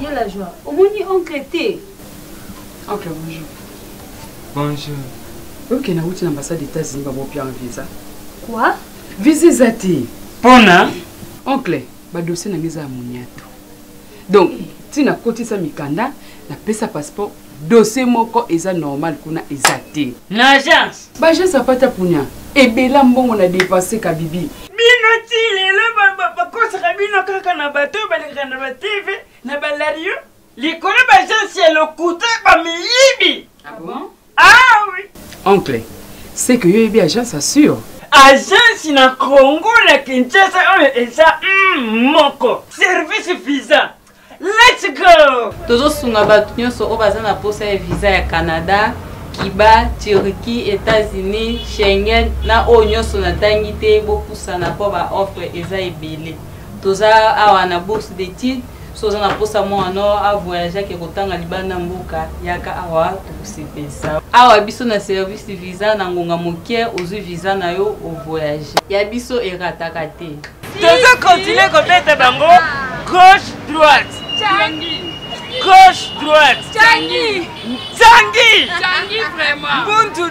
Yo la joie, omoni oncle te. Oncle bonjour. Bonjour. Ok, na wuti na ambassade États-Unis ba bopia un visa. Quoi? Visa eza te. Pona? Oncle, ba dossier na ngai eza ya moniato. donc ti nakotisa mikanda napesa passeport dossier moko eza normal kuna eza te na agence baagence apata punia ebela mbongo na depense kabibi bino ti lelo bakosaka bino kaka na bato oyo balekaka na batv na balario likolo baagence ya lokuta bamiyibi ah bon? Ah oui. Oncle, c'est que yo yebi agence assure. Agence na Congo na Kinshasa oyo eza mm, moko. Service visa. Let's go. Tozo sunga bato nyonso oyo baza na posa ya visa ya Canada, Cuba, Turquie, États-Unis, Schengen na oyo nyonso natangi te bopusana mpo ba offre eza ebele. Toza awa na bourse d'études so oza na mposa mwana avoyageaki kotanga libanda mboka yaka awa tokosepelisa awa biso na service visa na ngonga moke ozwi visa na yo ovoyage ya biso erataka te tozo continue kobeta bango gauche droite gauche droite ntangi mbundu